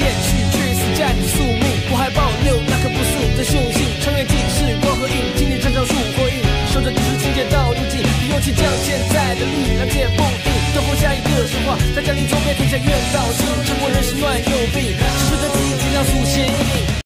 厌，去去死在，你宿命，我还保留那颗不死的雄心。穿越尽是光和影，经历战场树火影，守着你是情节到如今，你用起将现在的力量解封定，等候下一个神话，在降临周边天下愿道尽，只不过人心乱有病，只是在自己尽量速。